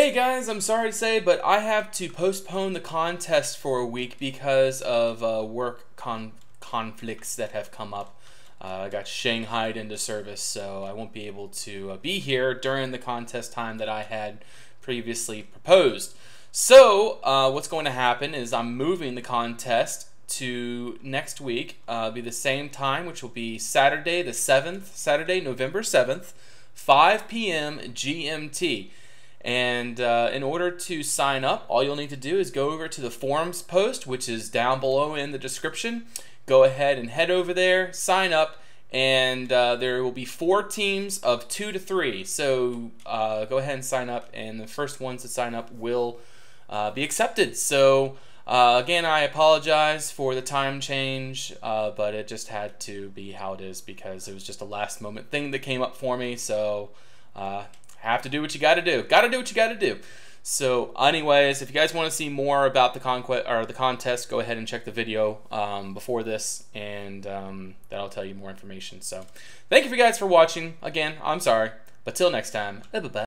Hey guys, I'm sorry to say, but I have to postpone the contest for a week because of uh, work con conflicts that have come up. Uh, I got shanghaied into service, so I won't be able to uh, be here during the contest time that I had previously proposed. So, uh, what's going to happen is I'm moving the contest to next week. Uh, be the same time, which will be Saturday the 7th, Saturday, November 7th, 5 p.m. GMT. And uh, in order to sign up, all you'll need to do is go over to the forums post, which is down below in the description. Go ahead and head over there, sign up, and uh, there will be four teams of two to three. So uh, go ahead and sign up, and the first ones to sign up will uh, be accepted. So uh, again, I apologize for the time change, uh, but it just had to be how it is because it was just a last moment thing that came up for me. So have to do what you got to do. Got to do what you got to do. So, anyways, if you guys want to see more about the conquest or the contest, go ahead and check the video um, before this, and um, that'll tell you more information. So, thank you for you guys for watching. Again, I'm sorry, but till next time, bye bye.